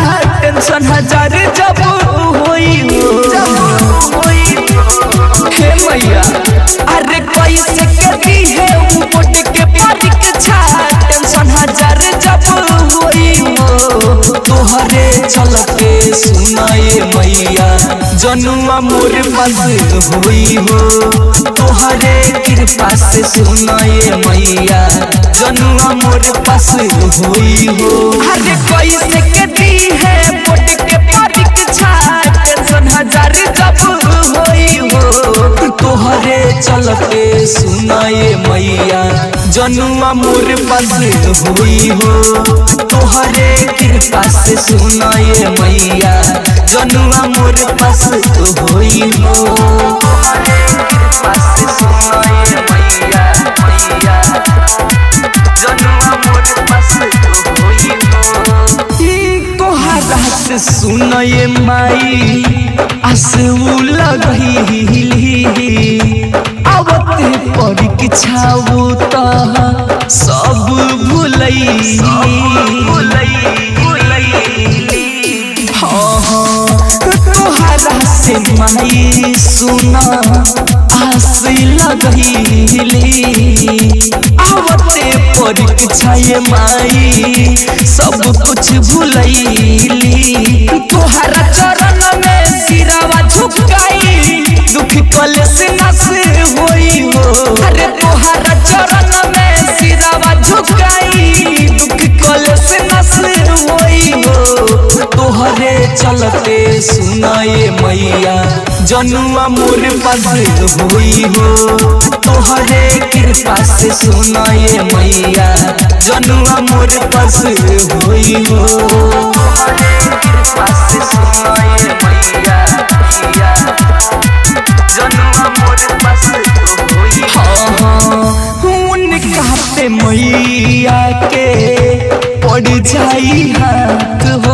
है टेंशन हज़ार जब होई हो हे है हज़ार जब होई हो चलते सुनाए मैया। जनुआ मोर पास होई हो। तोहरे कृपा से सुनाए मैया। जनुआ मोर पास होई हो। अरे कैसे के दी है बोर्ड के परीक्षा टेंशन हज़ार जब होई हो। तोहरे चलते सुनाए मैया। जनुआ मोर पास होई हो। तोहरे कृपा से सुनाए मैया। जनुआ मोर पास होई हो। तोहरे कृपा से सुनाए मैया मोर सुनाए माई, आँसू लगही आवते परीक्षाओ त सब भुलई हाँ हाँ तोहरा से माई सुना आस परीक्षा माई सब कुछ भुलैली तोहरा सुनाए मैया जनुआ मोर पास होई हो तोहरे कृपा से सुनाए मैया जनुआ मोर पास होई हो कृपा से सुनाए मैया जनुआ मोर पास होई हाँ मैया के, पड़ जाई हाथ हो।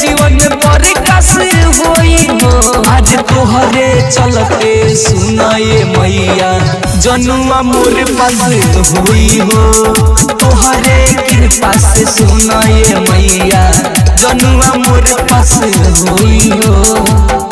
जीवन में प्रकाश होई आज चलते सुनाए मैया, जनुआ मोर पास होई हो। तोहरे कृपा से सुनाए मैया, जनुआ मोर पास होई हो।